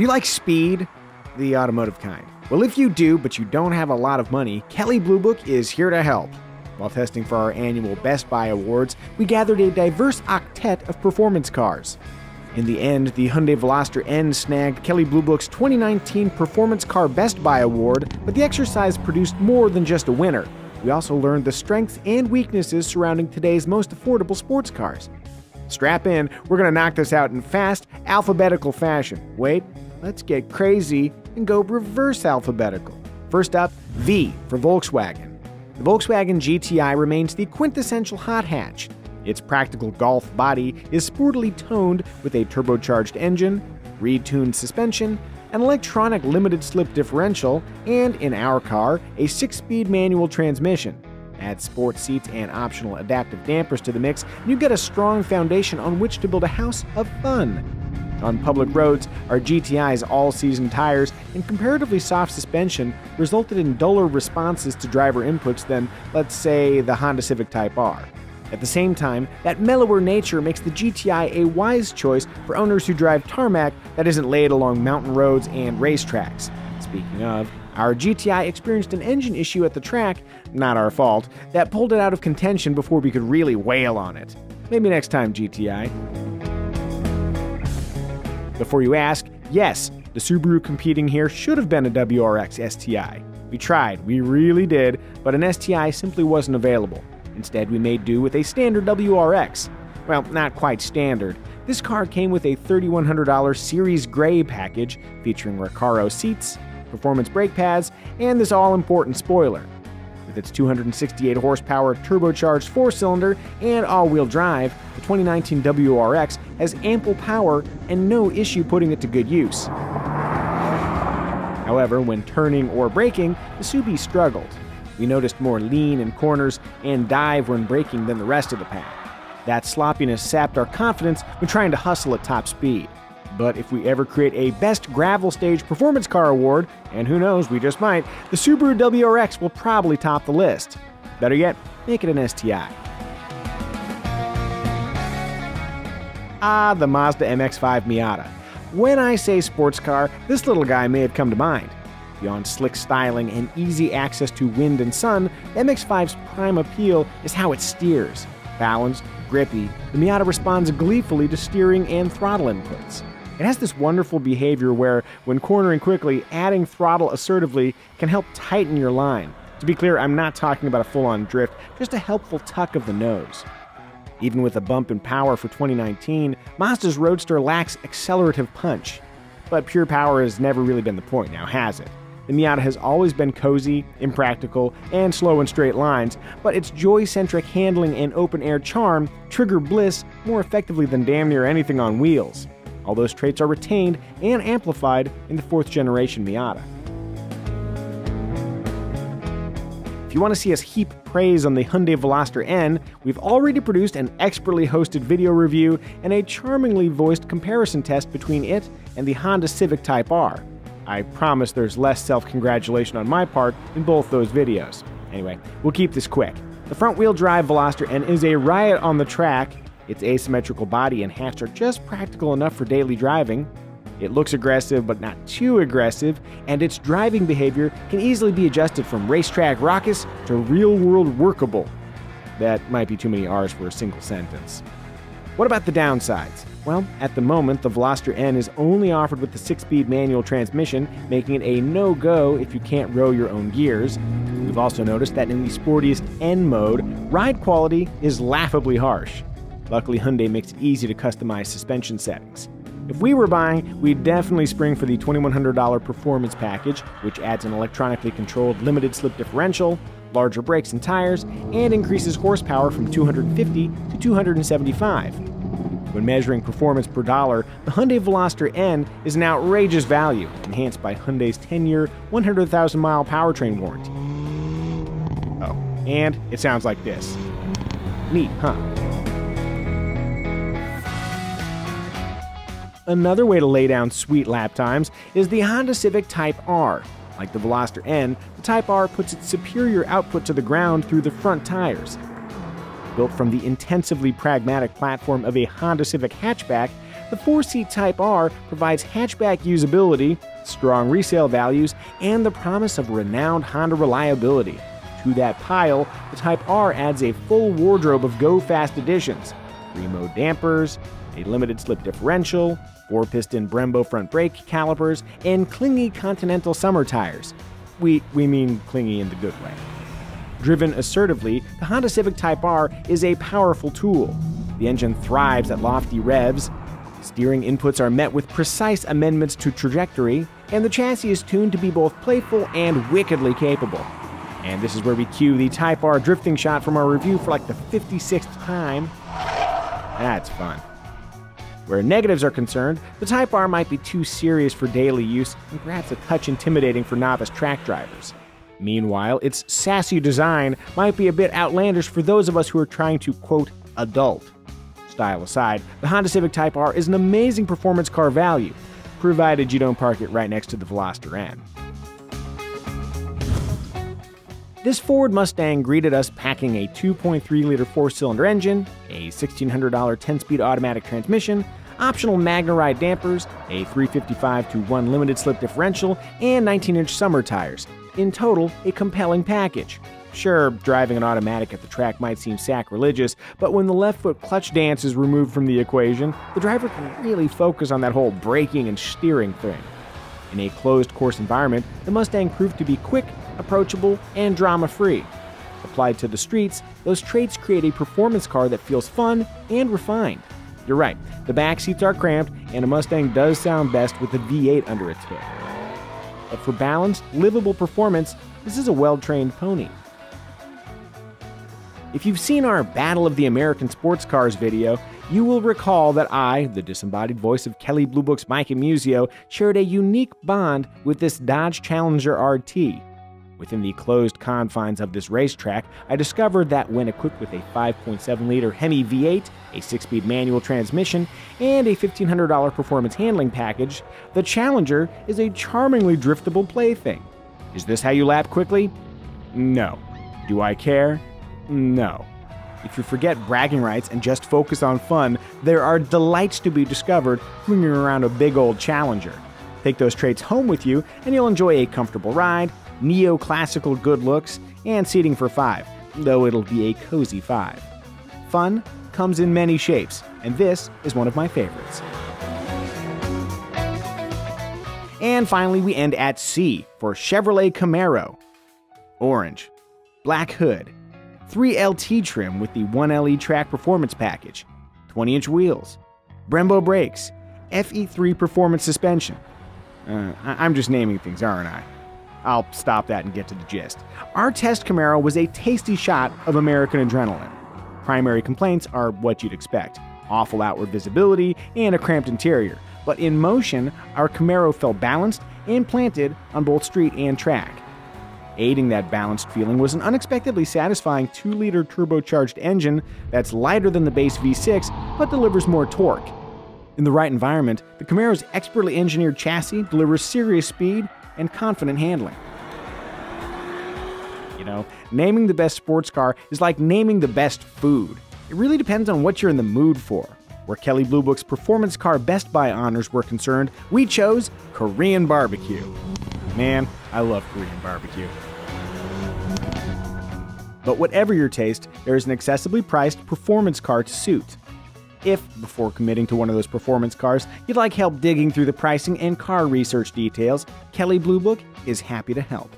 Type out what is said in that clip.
Do you like speed? The automotive kind. Well, if you do, but you don't have a lot of money, Kelley Blue Book is here to help. While testing for our annual Best Buy Awards, we gathered a diverse octet of performance cars. In the end, the Hyundai Veloster N snagged Kelley Blue Book's 2019 Performance Car Best Buy Award, but the exercise produced more than just a winner. We also learned the strengths and weaknesses surrounding today's most affordable sports cars. Strap in, we're going to knock this out in fast, alphabetical fashion. Wait, let's get crazy and go reverse alphabetical. First up, V for Volkswagen. The Volkswagen GTI remains the quintessential hot hatch. Its practical golf body is sportily toned with a turbocharged engine, retuned suspension, an electronic limited slip differential, and, in our car, a six speed manual transmission. Add sport seats and optional adaptive dampers to the mix, and you get a strong foundation on which to build a house of fun. On public roads, our GTI's all season tires and comparatively soft suspension resulted in duller responses to driver inputs than, let's say, the Honda Civic Type R. At the same time, that mellower nature makes the GTI a wise choice for owners who drive tarmac that isn't laid along mountain roads and racetracks. Speaking of, our GTI experienced an engine issue at the track, not our fault, that pulled it out of contention before we could really wail on it. Maybe next time, GTI. Before you ask, yes, the Subaru competing here should have been a WRX STI. We tried, we really did, but an STI simply wasn't available. Instead, we made do with a standard WRX. Well, not quite standard. This car came with a $3,100 Series Gray package featuring Recaro seats, performance brake pads, and this all important spoiler. With its 268 horsepower turbocharged four cylinder and all wheel drive, the 2019 WRX has ample power and no issue putting it to good use. However, when turning or braking, the Subi struggled. We noticed more lean in corners and dive when braking than the rest of the pack. That sloppiness sapped our confidence when trying to hustle at top speed. But if we ever create a Best Gravel Stage Performance Car Award, and who knows, we just might, the Subaru WRX will probably top the list. Better yet, make it an STI. Ah, the Mazda MX5 Miata. When I say sports car, this little guy may have come to mind. Beyond slick styling and easy access to wind and sun, the MX5's prime appeal is how it steers. Balanced, grippy, the Miata responds gleefully to steering and throttle inputs. It has this wonderful behavior where, when cornering quickly, adding throttle assertively can help tighten your line. To be clear, I'm not talking about a full on drift, just a helpful tuck of the nose. Even with a bump in power for 2019, Mazda's Roadster lacks accelerative punch. But pure power has never really been the point now, has it? The Miata has always been cozy, impractical, and slow in straight lines, but its joy centric handling and open air charm trigger bliss more effectively than damn near anything on wheels. All those traits are retained and amplified in the fourth generation Miata. If you want to see us heap praise on the Hyundai Veloster N, we've already produced an expertly hosted video review and a charmingly voiced comparison test between it and the Honda Civic Type R. I promise there's less self congratulation on my part in both those videos. Anyway, we'll keep this quick. The front wheel drive Veloster N is a riot on the track. Its asymmetrical body and hatch are just practical enough for daily driving. It looks aggressive, but not too aggressive, and its driving behavior can easily be adjusted from racetrack raucous to real world workable. That might be too many R's for a single sentence. What about the downsides? Well, at the moment, the Veloster N is only offered with the 6 speed manual transmission, making it a no go if you can't row your own gears. We've also noticed that in the sportiest N mode, ride quality is laughably harsh. Luckily, Hyundai makes it easy to customize suspension settings. If we were buying, we'd definitely spring for the $2,100 performance package, which adds an electronically controlled limited slip differential, larger brakes and tires, and increases horsepower from 250 to 275. When measuring performance per dollar, the Hyundai Veloster N is an outrageous value, enhanced by Hyundai's 10 year, 100,000 mile powertrain warranty. Oh, and it sounds like this. Neat, huh? Another way to lay down sweet lap times is the Honda Civic Type R. Like the Veloster N, the Type R puts its superior output to the ground through the front tires. Built from the intensively pragmatic platform of a Honda Civic hatchback, the 4 seat Type R provides hatchback usability, strong resale values, and the promise of renowned Honda reliability. To that pile, the Type R adds a full wardrobe of go fast additions three mode dampers, a limited slip differential, four piston Brembo front brake calipers, and clingy Continental summer tires. We, we mean clingy in the good way. Driven assertively, the Honda Civic Type R is a powerful tool. The engine thrives at lofty revs, steering inputs are met with precise amendments to trajectory, and the chassis is tuned to be both playful and wickedly capable. And this is where we cue the Type R drifting shot from our review for like the 56th time. That's fun. Where negatives are concerned, the Type R might be too serious for daily use and perhaps a touch intimidating for novice track drivers. Meanwhile, its sassy design might be a bit outlandish for those of us who are trying to, quote, adult. Style aside, the Honda Civic Type R is an amazing performance car value, provided you don't park it right next to the Veloster N. This Ford Mustang greeted us packing a 2.3 liter four cylinder engine, a $1,600 10 speed automatic transmission, optional MagneRide dampers, a 355 to 1 limited slip differential, and 19 inch summer tires. In total, a compelling package. Sure, driving an automatic at the track might seem sacrilegious, but when the left foot clutch dance is removed from the equation, the driver can really focus on that whole braking and steering thing. In a closed course environment, the Mustang proved to be quick, approachable, and drama free. Applied to the streets, those traits create a performance car that feels fun and refined. You're right, the back seats are cramped, and a Mustang does sound best with a V8 under its hood. But for balanced, livable performance, this is a well trained pony. If you've seen our Battle of the American Sports Cars video, you will recall that I, the disembodied voice of Kelley Blue Book's Micah Muzio, shared a unique bond with this Dodge Challenger RT. Within the closed confines of this racetrack, I discovered that when equipped with a 5.7 liter Hemi V8, a 6 speed manual transmission, and a $1,500 performance handling package, the Challenger is a charmingly driftable plaything. Is this how you lap quickly? No. Do I care? No. If you forget bragging rights and just focus on fun, there are delights to be discovered flinging around a big old Challenger. Take those traits home with you, and you'll enjoy a comfortable ride, neoclassical good looks, and seating for five, though it'll be a cozy five. Fun comes in many shapes, and this is one of my favorites. And finally, we end at C for Chevrolet Camaro. Orange, black hood, 3LT trim with the 1LE track performance package, 20 inch wheels, Brembo brakes, FE3 performance suspension. Uh, I- I'm just naming things, aren't I? I'll stop that and get to the gist. Our test Camaro was a tasty shot of American adrenaline. Primary complaints are what you'd expect awful outward visibility and a cramped interior. But in motion, our Camaro felt balanced and planted on both street and track. Aiding that balanced feeling was an unexpectedly satisfying 2 liter turbocharged engine that's lighter than the base V6 but delivers more torque. In the right environment, the Camaro's expertly engineered chassis delivers serious speed and confident handling. You know, naming the best sports car is like naming the best food. It really depends on what you're in the mood for. Where Kelley Blue Book's performance car Best Buy honors were concerned, we chose Korean barbecue. Man, I love Korean barbecue. But whatever your taste, there is an accessibly priced performance car to suit. If, before committing to one of those performance cars, you'd like help digging through the pricing and car research details, Kelley Blue Book is happy to help.